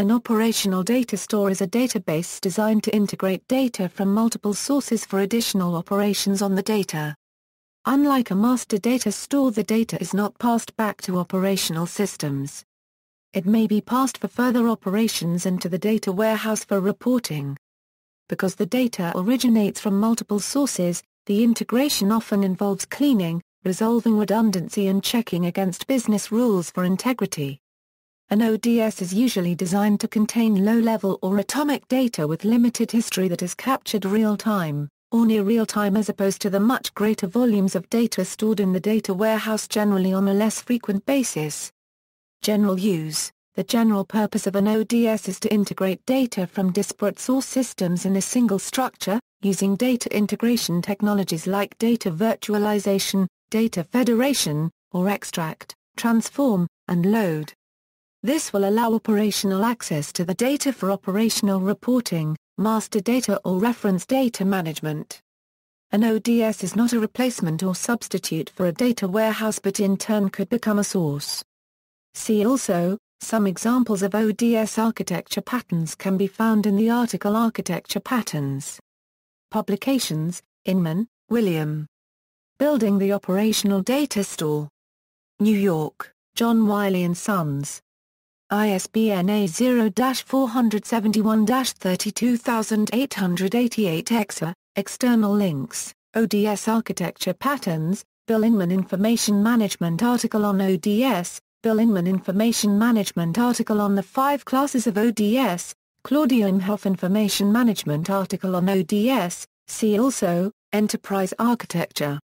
An operational data store is a database designed to integrate data from multiple sources for additional operations on the data. Unlike a master data store the data is not passed back to operational systems. It may be passed for further operations and to the data warehouse for reporting. Because the data originates from multiple sources, the integration often involves cleaning, resolving redundancy and checking against business rules for integrity. An ODS is usually designed to contain low-level or atomic data with limited history that is captured real-time, or near real-time as opposed to the much greater volumes of data stored in the data warehouse generally on a less frequent basis. General use The general purpose of an ODS is to integrate data from disparate source systems in a single structure, using data integration technologies like data virtualization, data federation, or extract, transform, and load. This will allow operational access to the data for operational reporting, master data or reference data management. An ODS is not a replacement or substitute for a data warehouse but in turn could become a source. See also, some examples of ODS architecture patterns can be found in the article Architecture Patterns. Publications, Inmon, William. Building the Operational Data Store. New York, John Wiley & Sons. ISBN A0-471-32888 EXA, External links, ODS Architecture Patterns, Bill Inmon Information Management article on ODS, Bill Inmon Information Management article on the five classes of ODS, Claudia Imhoff Information Management article on ODS, see also, Enterprise Architecture.